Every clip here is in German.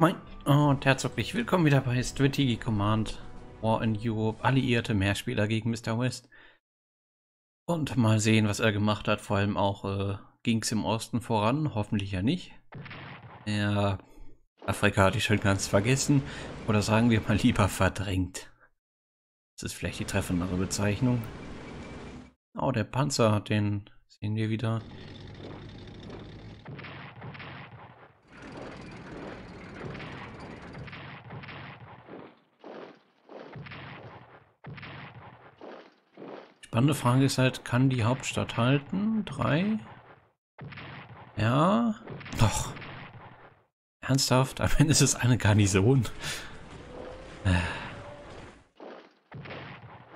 Moin und herzlich willkommen wieder bei Strategy Command War in Europe, alliierte Mehrspieler gegen Mr. West. Und mal sehen, was er gemacht hat. Vor allem auch äh, ging es im Osten voran, hoffentlich ja nicht. Ja, Afrika hatte ich schon ganz vergessen. Oder sagen wir mal lieber verdrängt. Das ist vielleicht die treffendere Bezeichnung. Oh, der Panzer, den sehen wir wieder. Spannende Frage ist halt, kann die Hauptstadt halten? Drei? Ja? Doch. Ernsthaft? Am Ende ist es eine Garnison. Äh.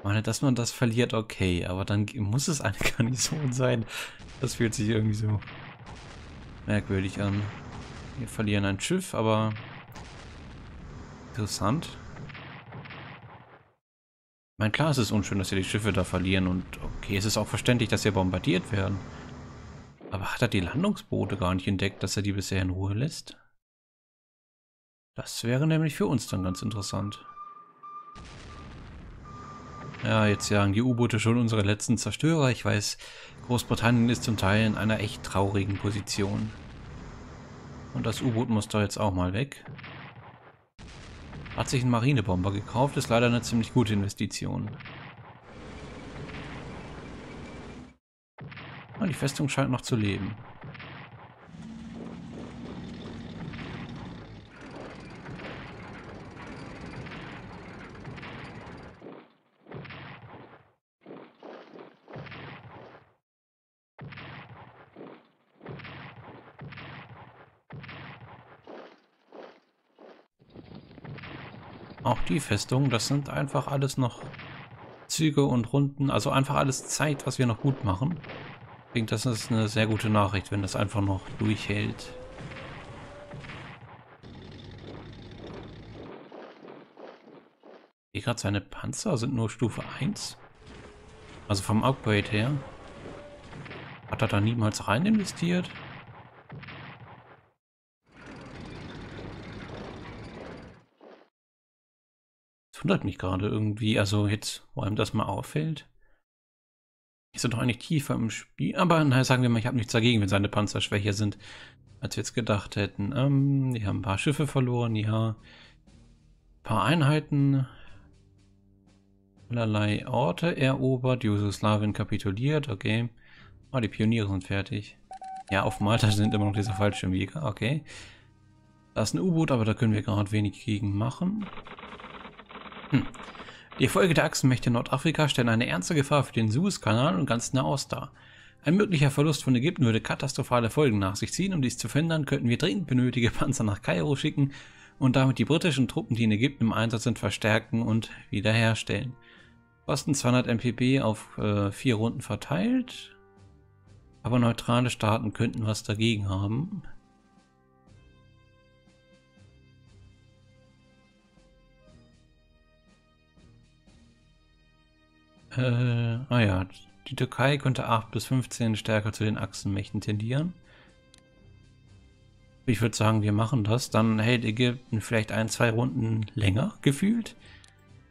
Meine, dass man das verliert, okay, aber dann muss es eine Garnison sein. Das fühlt sich irgendwie so merkwürdig an. Wir verlieren ein Schiff, aber interessant. Ich meine, klar, es ist unschön, dass sie die Schiffe da verlieren und okay, es ist auch verständlich, dass sie bombardiert werden. Aber hat er die Landungsboote gar nicht entdeckt, dass er die bisher in Ruhe lässt? Das wäre nämlich für uns dann ganz interessant. Ja, jetzt jagen die U-Boote schon unsere letzten Zerstörer. Ich weiß, Großbritannien ist zum Teil in einer echt traurigen Position. Und das U-Boot muss da jetzt auch mal weg. Hat sich einen Marinebomber gekauft, ist leider eine ziemlich gute Investition. Oh, die Festung scheint noch zu leben. Auch die Festung, das sind einfach alles noch Züge und Runden, also einfach alles Zeit, was wir noch gut machen. Ich denke, das ist eine sehr gute Nachricht, wenn das einfach noch durchhält. Hier gerade seine Panzer sind nur Stufe 1. Also vom Upgrade her. Hat er da niemals rein investiert? Wundert mich gerade irgendwie, also jetzt, wo einem das mal auffällt. Ist er doch eigentlich tiefer im Spiel. Aber naja, sagen wir mal, ich habe nichts dagegen, wenn seine Panzer schwächer sind, als wir jetzt gedacht hätten. Ähm, die haben ein paar Schiffe verloren, ja. Ein paar Einheiten. Allerlei Orte erobert. Jugoslawien kapituliert, okay. Ah, die Pioniere sind fertig. Ja, auf Malta sind immer noch diese Fallschirmjäger, okay. Da ist ein U-Boot, aber da können wir gerade wenig gegen machen. Hm. Die Erfolge der Achsenmächte in Nordafrika stellen eine ernste Gefahr für den Suezkanal und ganz Nahost dar. Ein möglicher Verlust von Ägypten würde katastrophale Folgen nach sich ziehen. Um dies zu verhindern, könnten wir dringend benötigte Panzer nach Kairo schicken und damit die britischen Truppen, die in Ägypten im Einsatz sind, verstärken und wiederherstellen. Kosten 200 mpb auf äh, vier Runden verteilt. Aber neutrale Staaten könnten was dagegen haben. Äh, ah ja, die Türkei könnte 8 bis 15 stärker zu den Achsenmächten tendieren. Ich würde sagen, wir machen das. Dann hält Ägypten vielleicht ein, zwei Runden länger gefühlt.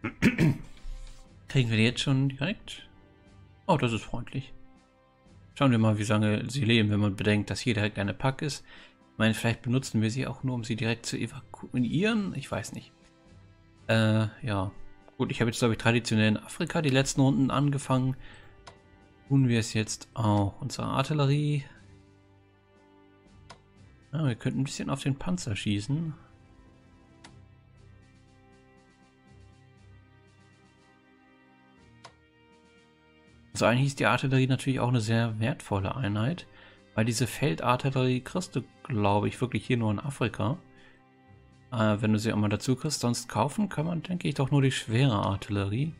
Kriegen wir die jetzt schon direkt? Oh, das ist freundlich. Schauen wir mal, wie lange sie leben, wenn man bedenkt, dass hier direkt eine Pack ist. Ich meine, vielleicht benutzen wir sie auch nur, um sie direkt zu evakuieren. Ich weiß nicht. Äh, ja. Gut, ich habe jetzt, glaube ich, traditionell in Afrika die letzten Runden angefangen. Tun wir es jetzt auch. Unsere Artillerie. Ja, wir könnten ein bisschen auf den Panzer schießen. Also eigentlich ist die Artillerie natürlich auch eine sehr wertvolle Einheit, weil diese Feldartillerie kriegst du, glaube ich, wirklich hier nur in Afrika. Äh, wenn du sie auch mal dazu kriegst, sonst kaufen kann man, denke ich, doch nur die schwere Artillerie.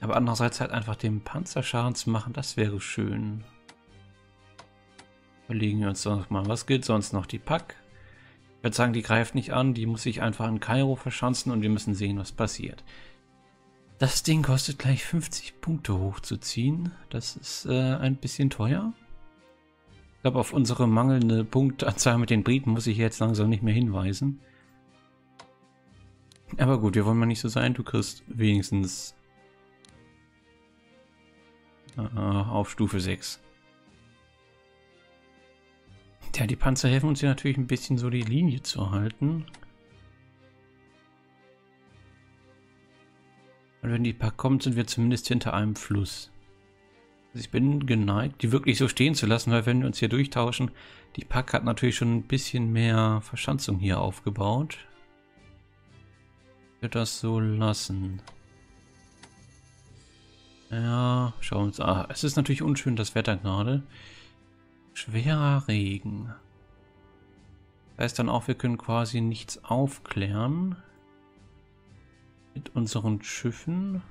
Aber andererseits halt einfach den Panzerschaden zu machen, das wäre schön. Überlegen wir uns doch mal, was gilt sonst noch? Die Pack. Ich würde sagen, die greift nicht an, die muss sich einfach in Kairo verschanzen und wir müssen sehen, was passiert. Das Ding kostet gleich 50 Punkte hochzuziehen. Das ist äh, ein bisschen teuer. Ich glaube, auf unsere mangelnde Punktanzahl mit den Briten muss ich jetzt langsam nicht mehr hinweisen. Aber gut, wir wollen mal nicht so sein. Du kriegst wenigstens äh, auf Stufe 6. Ja, die Panzer helfen uns hier natürlich ein bisschen so die Linie zu halten. Und wenn die Pack kommt, sind wir zumindest hinter einem Fluss. Also ich bin geneigt, die wirklich so stehen zu lassen, weil wenn wir uns hier durchtauschen, die Pack hat natürlich schon ein bisschen mehr Verschanzung hier aufgebaut. Ich würde das so lassen. Ja, schauen wir uns an. Ah, es ist natürlich unschön, das Wetter gerade. Schwerer Regen. Das heißt dann auch, wir können quasi nichts aufklären mit unseren Schiffen.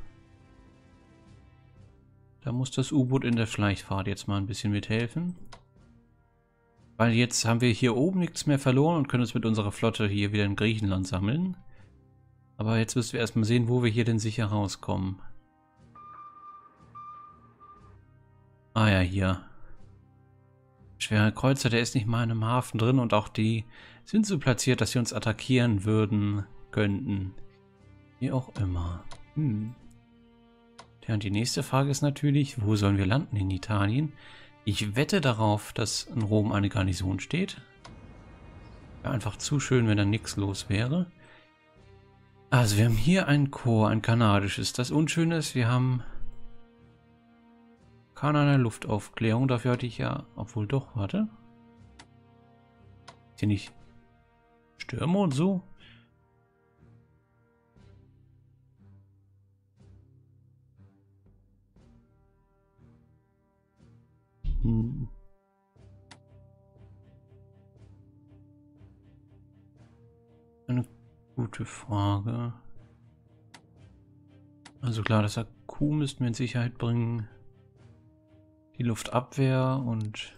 Da muss das U-Boot in der Schleichfahrt jetzt mal ein bisschen mithelfen. Weil jetzt haben wir hier oben nichts mehr verloren und können uns mit unserer Flotte hier wieder in Griechenland sammeln. Aber jetzt müssen wir erstmal sehen, wo wir hier denn sicher rauskommen. Ah ja, hier. Schwerer Kreuzer, der ist nicht mal in einem Hafen drin und auch die sind so platziert, dass sie uns attackieren würden könnten. Wie auch immer. Hm. Ja, und die nächste Frage ist natürlich, wo sollen wir landen in Italien? Ich wette darauf, dass in Rom eine Garnison steht. Wäre einfach zu schön, wenn da nichts los wäre. Also wir haben hier ein Chor, ein kanadisches. Das Unschöne ist, wir haben keine Luftaufklärung. Dafür hatte ich ja, obwohl doch, warte. Ist hier nicht Stürme und so? Gute Frage. Also klar, das Akku müssten wir in Sicherheit bringen. Die Luftabwehr und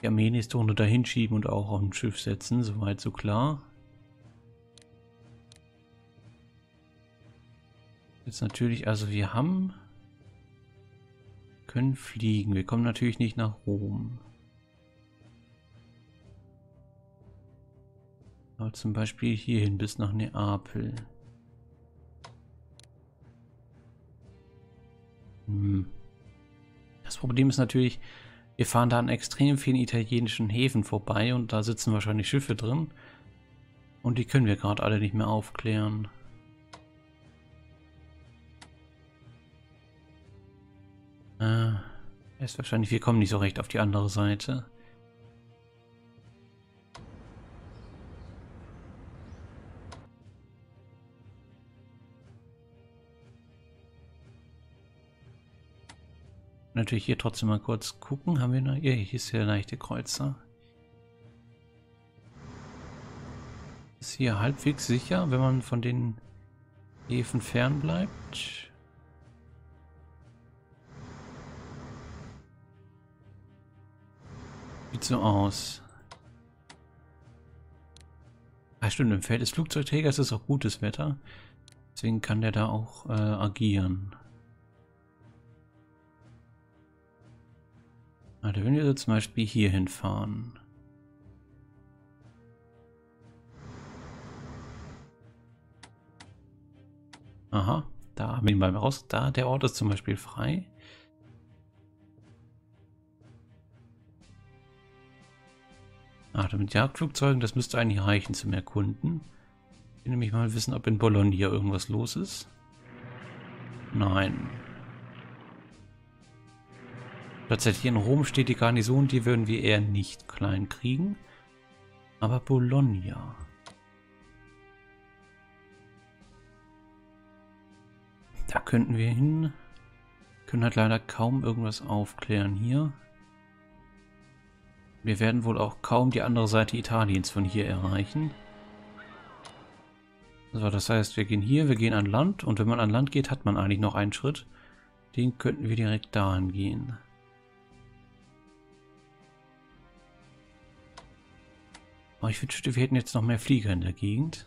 die Armee nächste Runde dahin schieben und auch auf ein Schiff setzen, soweit so klar. Jetzt natürlich, also wir haben können fliegen. Wir kommen natürlich nicht nach Rom. Aber zum Beispiel hierhin bis nach Neapel. Hm. Das Problem ist natürlich, wir fahren da an extrem vielen italienischen Häfen vorbei und da sitzen wahrscheinlich Schiffe drin. Und die können wir gerade alle nicht mehr aufklären. Äh, ist wahrscheinlich, wir kommen nicht so recht auf die andere Seite. Natürlich hier trotzdem mal kurz gucken. Haben wir noch... Ja, hier ist der leichte Kreuzer. Ist hier halbwegs sicher, wenn man von den Häfen fern bleibt. Sieht so aus. Ah, stimmt, im Feld des Flugzeugträgers ist auch gutes Wetter. Deswegen kann der da auch äh, agieren. Also wenn wir zum Beispiel hier hinfahren. Aha, da haben wir ihn mal raus. Da, der Ort ist zum Beispiel frei. Ach, mit Jagdflugzeugen, das müsste eigentlich reichen zum Erkunden. Ich will nämlich mal wissen, ob in Bologna irgendwas los ist. Nein. Tatsächlich in Rom steht die Garnison, die würden wir eher nicht klein kriegen. Aber Bologna. Da könnten wir hin. Können halt leider kaum irgendwas aufklären hier. Wir werden wohl auch kaum die andere Seite Italiens von hier erreichen. So, das heißt, wir gehen hier, wir gehen an Land und wenn man an Land geht, hat man eigentlich noch einen Schritt. Den könnten wir direkt dahin gehen. Aber ich wünschte, wir hätten jetzt noch mehr Flieger in der Gegend.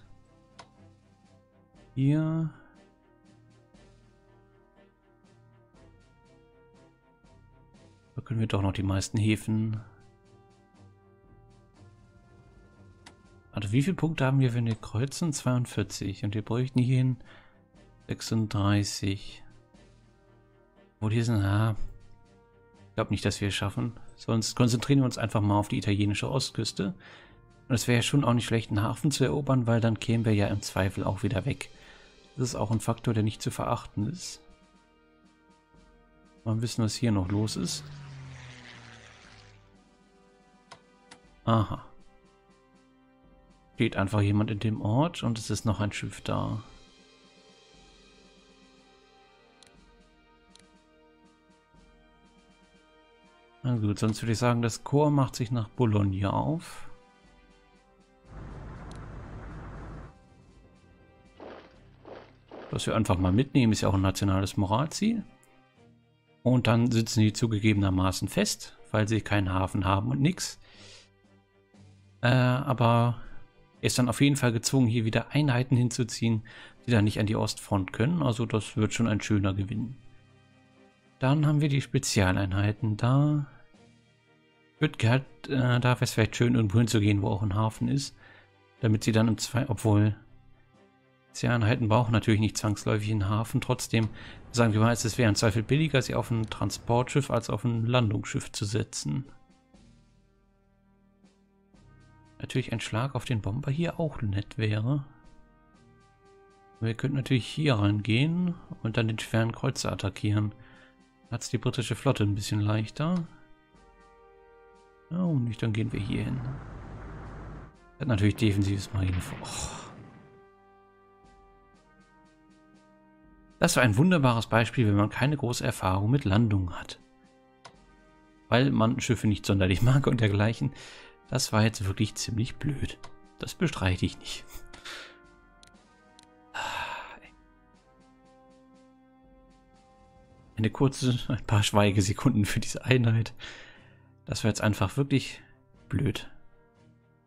Hier. Da können wir doch noch die meisten Häfen. Also wie viele Punkte haben wir, wenn wir kreuzen? 42. Und wir bräuchten hierhin 36. Wo die sind, ah, ich glaube nicht, dass wir es schaffen. Sonst konzentrieren wir uns einfach mal auf die italienische Ostküste. Und es wäre ja schon auch nicht schlecht, einen Hafen zu erobern, weil dann kämen wir ja im Zweifel auch wieder weg. Das ist auch ein Faktor, der nicht zu verachten ist. Mal wissen, was hier noch los ist. Aha. Steht einfach jemand in dem Ort und es ist noch ein Schiff da. Na gut, sonst würde ich sagen, das Chor macht sich nach Bologna auf. Was wir einfach mal mitnehmen, ist ja auch ein nationales Moralziel. Und dann sitzen die zugegebenermaßen fest, weil sie keinen Hafen haben und nichts. Äh, aber ist dann auf jeden Fall gezwungen, hier wieder Einheiten hinzuziehen, die dann nicht an die Ostfront können. Also das wird schon ein schöner Gewinn. Dann haben wir die Spezialeinheiten. Da wird halt, äh, da wäre es vielleicht schön, irgendwo hinzugehen, wo auch ein Hafen ist. Damit sie dann im Zwei, obwohl Spezialeinheiten brauchen natürlich nicht zwangsläufig einen Hafen. Trotzdem sagen wir mal, es wäre im Zweifel billiger, sie auf ein Transportschiff als auf ein Landungsschiff zu setzen. Natürlich ein Schlag auf den Bomber hier auch nett wäre. Wir könnten natürlich hier rangehen und dann den schweren Kreuzer attackieren. Hat es die britische Flotte ein bisschen leichter. Oh, nicht, dann gehen wir hier hin. Hat natürlich defensives Marine Das war ein wunderbares Beispiel, wenn man keine große Erfahrung mit Landungen hat. Weil man Schiffe nicht sonderlich mag und dergleichen. Das war jetzt wirklich ziemlich blöd. Das bestreite ich nicht. Eine kurze, ein paar Schweigesekunden für diese Einheit. Das war jetzt einfach wirklich blöd.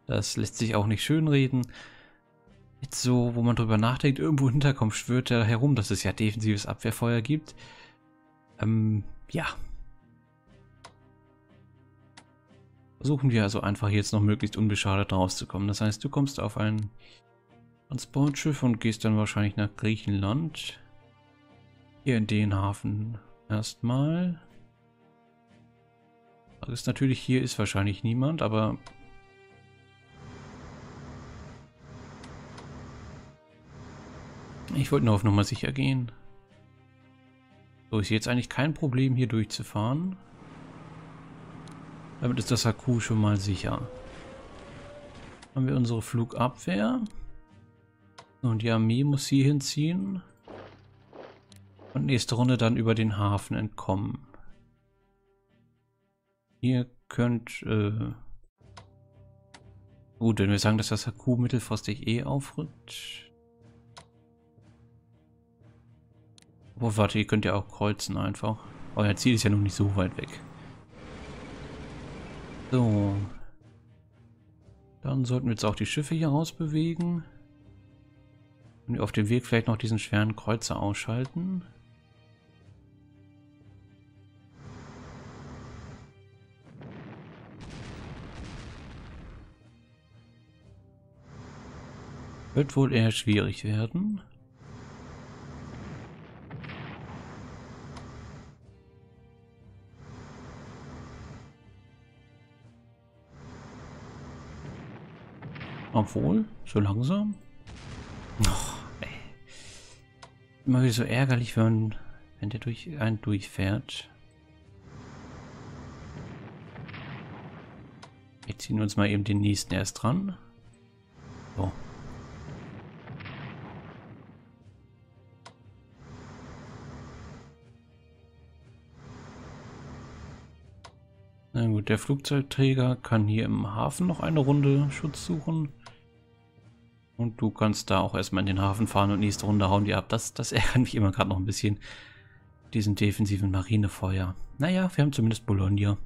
Das lässt sich auch nicht schönreden. Jetzt so, wo man drüber nachdenkt, irgendwo im Hinterkopf schwört er herum, dass es ja defensives Abwehrfeuer gibt. Ähm, ja, Versuchen wir also einfach jetzt noch möglichst unbeschadet rauszukommen. Das heißt, du kommst auf ein Transportschiff und gehst dann wahrscheinlich nach Griechenland. Hier in den Hafen erstmal. Das ist natürlich, hier ist wahrscheinlich niemand, aber... Ich wollte nur auf Nummer sicher gehen. So, ist jetzt eigentlich kein Problem hier durchzufahren. Damit ist das Haku schon mal sicher. Haben wir unsere Flugabwehr. Und die Armee muss hier hinziehen. Und nächste Runde dann über den Hafen entkommen. Ihr könnt... Äh Gut, wenn wir sagen, dass das Haku mittelfristig eh aufrückt. Oh, warte, ihr könnt ja auch kreuzen einfach. Euer Ziel ist ja noch nicht so weit weg. So. Dann sollten wir jetzt auch die Schiffe hier rausbewegen. Und auf dem Weg vielleicht noch diesen schweren Kreuzer ausschalten. Wird wohl eher schwierig werden. Obwohl, so langsam. Oh, ey. Immer wieder so ärgerlich, wenn, wenn der durch einen durchfährt. Jetzt ziehen wir uns mal eben den nächsten erst dran. So. Na gut, der Flugzeugträger kann hier im Hafen noch eine Runde Schutz suchen. Und du kannst da auch erstmal in den Hafen fahren und nächste Runde hauen die ab. Das, das ärgert mich immer gerade noch ein bisschen. Diesen defensiven Marinefeuer. Naja, wir haben zumindest Bologna.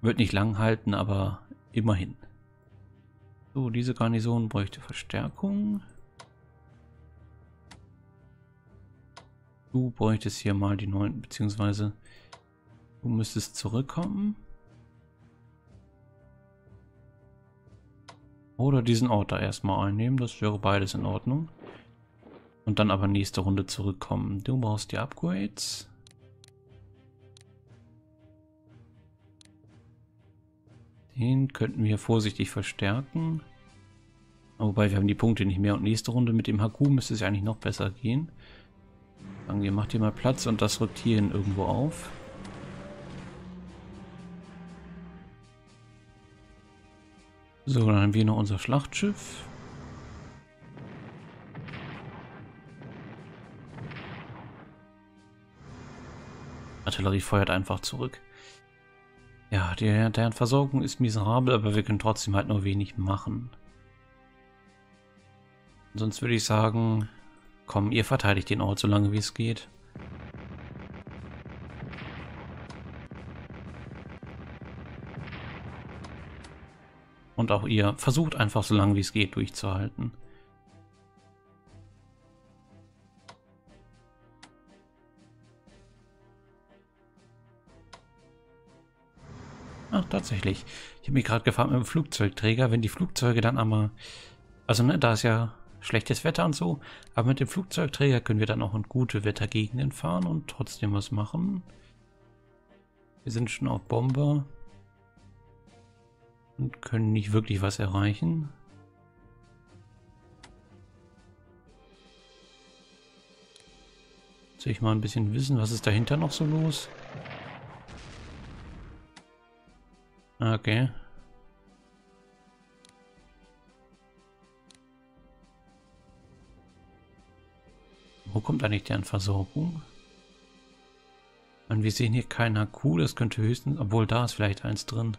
Wird nicht lang halten, aber immerhin. So, diese Garnison bräuchte Verstärkung. Du bräuchtest hier mal die neuen, beziehungsweise du müsstest zurückkommen. Oder diesen Ort da erstmal einnehmen, das wäre beides in Ordnung. Und dann aber nächste Runde zurückkommen. Du brauchst die Upgrades. Den könnten wir vorsichtig verstärken. Wobei wir haben die Punkte nicht mehr und nächste Runde mit dem Haku müsste es eigentlich noch besser gehen. Sagen wir, macht hier mal Platz und das rückt hierhin irgendwo auf. So, dann haben wir noch unser Schlachtschiff. Artillerie feuert einfach zurück. Ja, die, deren Versorgung ist miserabel, aber wir können trotzdem halt nur wenig machen. Sonst würde ich sagen, komm, ihr verteidigt den Ort so lange wie es geht. Und auch ihr versucht einfach so lange wie es geht durchzuhalten. Ach, tatsächlich. Ich habe mich gerade gefragt mit dem Flugzeugträger, wenn die Flugzeuge dann einmal... Also, ne, da ist ja schlechtes Wetter und so, aber mit dem Flugzeugträger können wir dann auch in gute Wettergegenden fahren und trotzdem was machen. Wir sind schon auf Bomber und können nicht wirklich was erreichen. Soll ich mal ein bisschen wissen, was ist dahinter noch so los? Okay. Wo kommt eigentlich deren Versorgung? Und wir sehen hier kein HQ, das könnte höchstens, obwohl da ist vielleicht eins drin.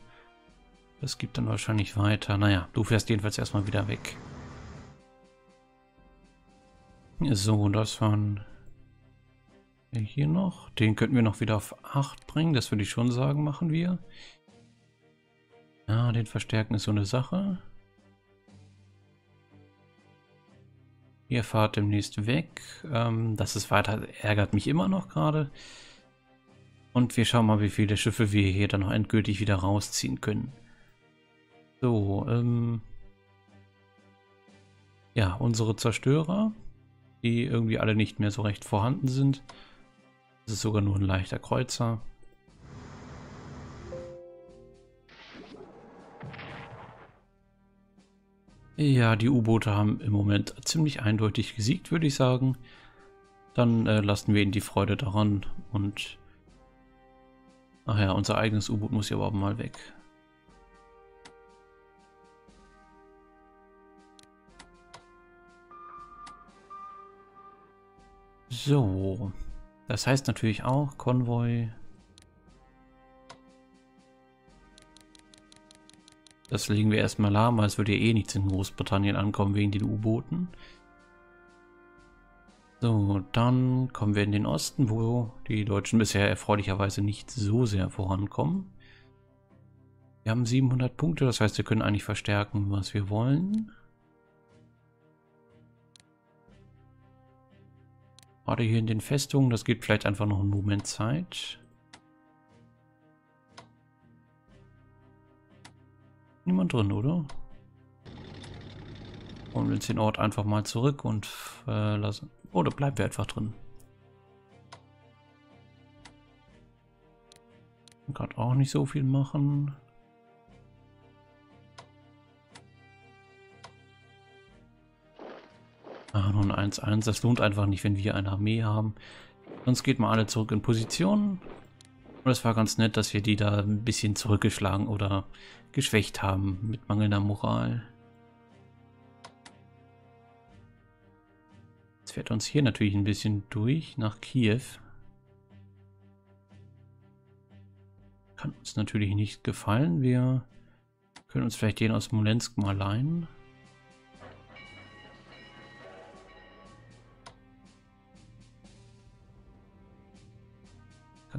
Das gibt dann wahrscheinlich weiter. Naja, du fährst jedenfalls erstmal wieder weg. So, das waren hier noch. Den könnten wir noch wieder auf 8 bringen, das würde ich schon sagen, machen wir. Ja, den verstärken ist so eine Sache. Ihr fahrt demnächst weg. Ähm, das ist weiter, ärgert mich immer noch gerade. Und wir schauen mal, wie viele Schiffe wir hier dann noch endgültig wieder rausziehen können. So, ähm... Ja, unsere Zerstörer, die irgendwie alle nicht mehr so recht vorhanden sind. Das ist sogar nur ein leichter Kreuzer. Ja, die U-Boote haben im Moment ziemlich eindeutig gesiegt, würde ich sagen. Dann äh, lassen wir ihnen die Freude daran und... Ach ja, unser eigenes U-Boot muss ja aber mal weg. So, das heißt natürlich auch Konvoi Das legen wir erstmal lahm, weil es wird ja eh nichts in Großbritannien ankommen wegen den U-Booten. So, dann kommen wir in den Osten, wo die Deutschen bisher erfreulicherweise nicht so sehr vorankommen. Wir haben 700 Punkte, das heißt, wir können eigentlich verstärken, was wir wollen. Gerade hier in den Festungen, das geht vielleicht einfach noch einen Moment Zeit. Niemand drin, oder? Und wir uns den Ort einfach mal zurück und äh, lassen. Oder bleiben wir einfach drin. Gerade auch nicht so viel machen. Ah, nur ein 1-1. Das lohnt einfach nicht, wenn wir eine Armee haben. Sonst geht mal alle zurück in Position. Und es war ganz nett, dass wir die da ein bisschen zurückgeschlagen oder geschwächt haben mit mangelnder Moral. Jetzt fährt uns hier natürlich ein bisschen durch nach Kiew. Kann uns natürlich nicht gefallen. Wir können uns vielleicht den aus Smolensk mal leihen.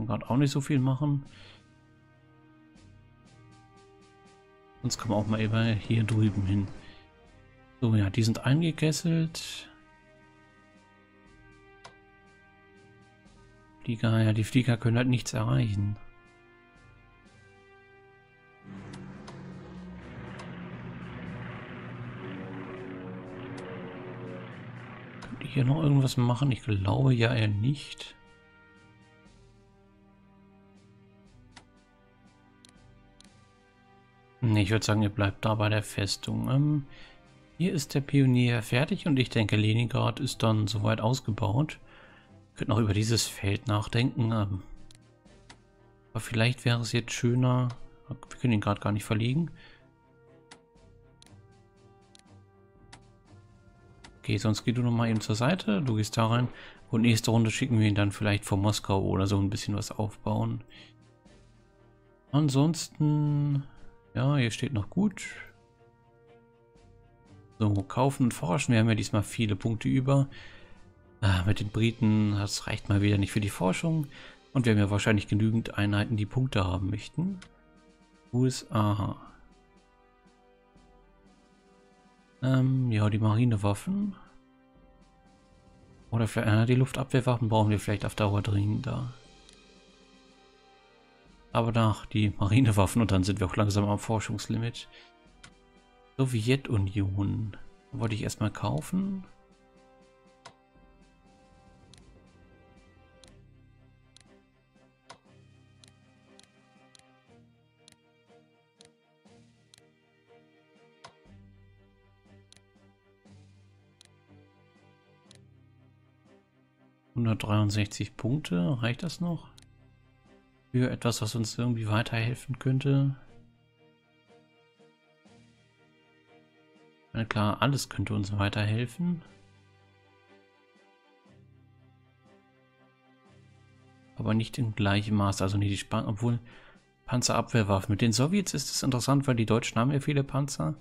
man gerade auch nicht so viel machen. Sonst kommen auch mal eben hier drüben hin. So, ja, die sind eingekesselt. Flieger, ja, die Flieger können halt nichts erreichen. Könnt ihr hier noch irgendwas machen? Ich glaube ja eher nicht. Ne, ich würde sagen, ihr bleibt da bei der Festung. Ähm, hier ist der Pionier fertig und ich denke, Leningrad ist dann soweit ausgebaut. Wir könnten auch über dieses Feld nachdenken. Ähm, aber vielleicht wäre es jetzt schöner... Wir können ihn gerade gar nicht verlegen. Okay, sonst geh du noch mal eben zur Seite. Du gehst da rein. Und nächste Runde schicken wir ihn dann vielleicht vor Moskau oder so ein bisschen was aufbauen. Ansonsten... Ja, hier steht noch gut. So, kaufen und forschen. Wir haben ja diesmal viele Punkte über. Ah, mit den Briten, das reicht mal wieder nicht für die Forschung. Und wir haben ja wahrscheinlich genügend Einheiten, die Punkte haben möchten. USA. Ähm, ja, die Marinewaffen. Oder vielleicht, äh, die Luftabwehrwaffen brauchen wir vielleicht auf Dauer dringender aber nach die Marinewaffen und dann sind wir auch langsam am Forschungslimit. Sowjetunion. Wollte ich erstmal kaufen. Hundertdreiundsechzig Punkte, reicht das noch? Für etwas, was uns irgendwie weiterhelfen könnte. Na klar, alles könnte uns weiterhelfen. Aber nicht in gleichem Maß, also nicht die Span obwohl Panzerabwehrwaffen. Mit den Sowjets ist es interessant, weil die Deutschen haben ja viele Panzer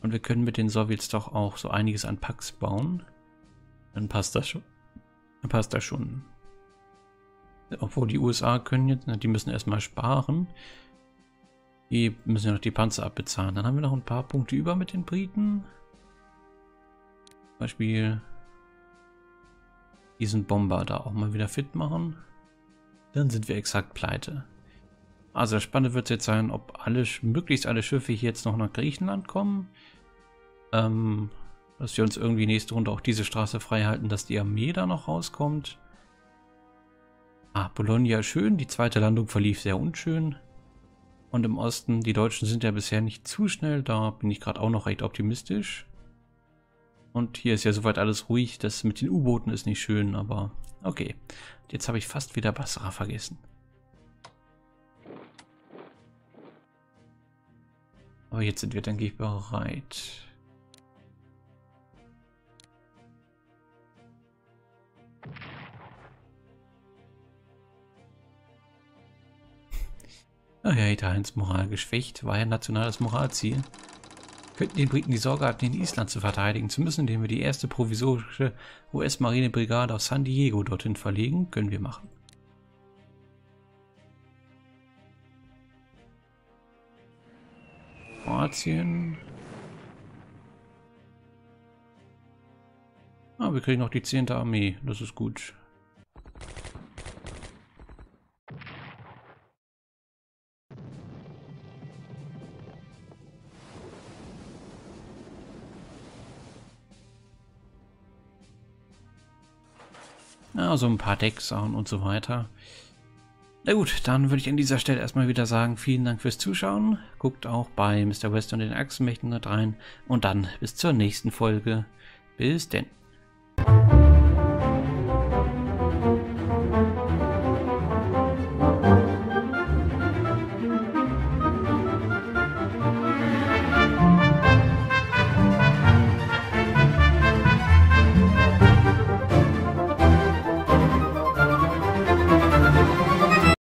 und wir können mit den Sowjets doch auch so einiges an Packs bauen. Dann passt das schon. Dann passt das schon. Obwohl die USA können jetzt, die müssen erstmal sparen. Die müssen ja noch die Panzer abbezahlen. Dann haben wir noch ein paar Punkte über mit den Briten. Zum Beispiel diesen Bomber da auch mal wieder fit machen. Dann sind wir exakt pleite. Also das Spannende wird jetzt sein, ob alle, möglichst alle Schiffe hier jetzt noch nach Griechenland kommen. Ähm, dass wir uns irgendwie nächste Runde auch diese Straße frei halten, dass die Armee da noch rauskommt. Ah, Bologna schön. Die zweite Landung verlief sehr unschön. Und im Osten, die Deutschen sind ja bisher nicht zu schnell. Da bin ich gerade auch noch recht optimistisch. Und hier ist ja soweit alles ruhig. Das mit den U-Booten ist nicht schön, aber okay. Jetzt habe ich fast wieder Basra vergessen. Aber jetzt sind wir, denke ich, bereit. Ach ja, Italiens Moral geschwächt, war ja nationales Moralziel. Könnten den Briten die Sorge in Island zu verteidigen zu müssen, indem wir die erste provisorische US-Marinebrigade aus San Diego dorthin verlegen, können wir machen. Kroatien. Ah, wir kriegen noch die 10. Armee, das ist gut. Ja, so ein paar Decksachen und so weiter. Na gut, dann würde ich an dieser Stelle erstmal wieder sagen, vielen Dank fürs Zuschauen. Guckt auch bei Mr. West und den Achsenmächten rein. Und dann bis zur nächsten Folge. Bis denn.